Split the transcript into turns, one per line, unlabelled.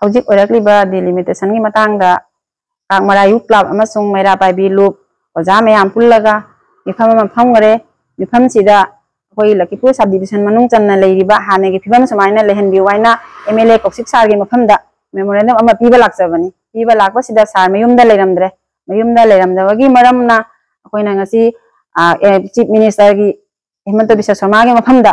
ꯍꯧꯖꯤꯛ ꯑꯣꯏꯔꯛꯂꯤꯕ ꯗꯤꯂꯤꯃꯤꯇꯦꯁꯟꯒꯤ ꯃꯇꯥꯡꯗ ꯀꯥꯛꯃꯔꯥꯌꯨ ꯀ꯭ꯂꯕ ꯑꯃꯁꯨꯡ ꯃꯩꯔꯥ ꯄꯥꯏꯕꯤ ꯂꯨꯞ ꯑꯣꯖꯥ ꯃꯌꯥꯝ ꯄꯨꯜꯂꯒ ꯃꯤꯐꯝ ꯑꯃ ꯐꯝꯈꯔꯦ ꯃꯤꯐꯝꯁꯤꯗ ꯑꯩꯈꯣꯏ ꯂꯛꯀꯤꯄꯨꯔ ꯁꯕ ꯗꯤꯕꯤꯖꯟ ꯃꯅꯨꯡ ꯆꯟꯅ ꯂꯩꯔꯤꯕ ꯍꯥꯟꯅꯒꯤ ꯐꯤꯕꯝ ꯁꯨꯃꯥꯏꯅ ꯂꯩꯍꯟꯕꯤꯌꯨ ꯍꯥꯏꯅ ꯑꯦꯝ ꯑꯦꯜ ꯑꯦ ꯀꯧꯁꯤꯛ ꯁꯥꯔꯒꯤ ꯃꯐꯝꯗ ꯃꯦꯃꯣꯔꯦꯟꯗꯝ ꯑꯃ ꯄꯤꯕ ꯂꯥꯛꯆꯕꯅꯤ ꯄꯤꯕ ꯂꯥꯛꯄꯁꯤꯗ ꯁꯥꯔ ꯃꯌꯨꯝꯗ ꯂꯩꯔꯝꯗ꯭ꯔꯦ ꯃꯌꯨꯝꯗ ꯂꯩꯔꯝꯗꯕꯒꯤ ꯃꯔꯝꯅ ꯑꯩꯈꯣꯏꯅ ꯉꯁꯤ ꯆꯤꯞ ꯃꯤꯅꯤꯁꯇꯔꯒꯤ ꯍꯦꯃꯟꯇ ꯕꯤꯁ꯭ꯋ ꯁꯔꯃꯥꯒꯤ ꯃꯐꯝꯗ